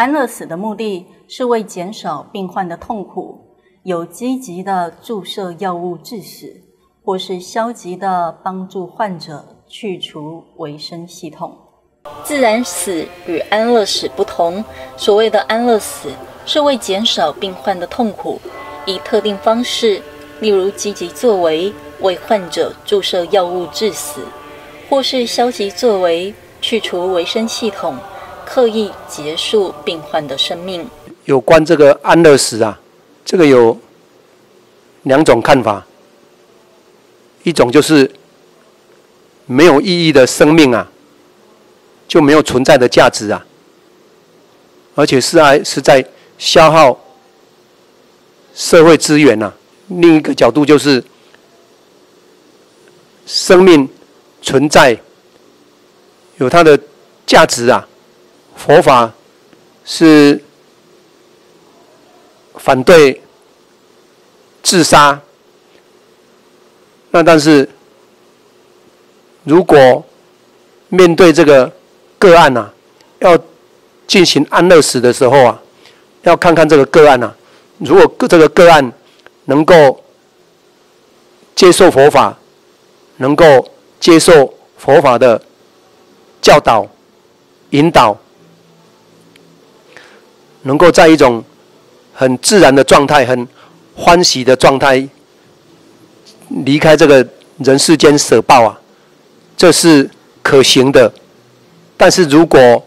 安乐死的目的是为减少病患的痛苦，有积极的注射药物致死，或是消极的帮助患者去除维生系统。自然死与安乐死不同，所谓的安乐死是为减少病患的痛苦，以特定方式，例如积极作为为患者注射药物致死，或是消极作为去除维生系统。刻意结束病患的生命。有关这个安乐死啊，这个有两种看法。一种就是没有意义的生命啊，就没有存在的价值啊，而且是爱是在消耗社会资源呐。另一个角度就是生命存在有它的价值啊。佛法是反对自杀，那但是如果面对这个个案呐，要进行安乐死的时候啊，要看看这个个案呐，如果这个个案能够接受佛法，能够接受佛法的教导引导。能够在一种很自然的状态、很欢喜的状态离开这个人世间舍报啊，这是可行的。但是如果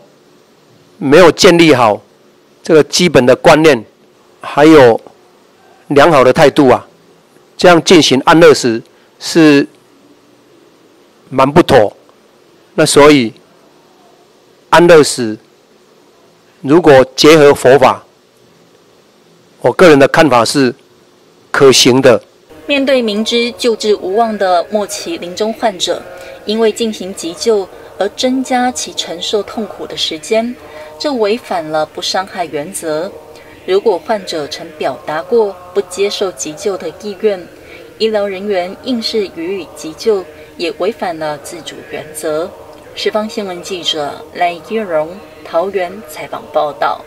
没有建立好这个基本的观念，还有良好的态度啊，这样进行安乐死是蛮不妥。那所以安乐死。如果结合佛法，我个人的看法是可行的。面对明知救治无望的末期临终患者，因为进行急救而增加其承受痛苦的时间，这违反了不伤害原则。如果患者曾表达过不接受急救的意愿，医疗人员硬是予以急救，也违反了自主原则。十方新闻记者赖依荣。桃园采访报道。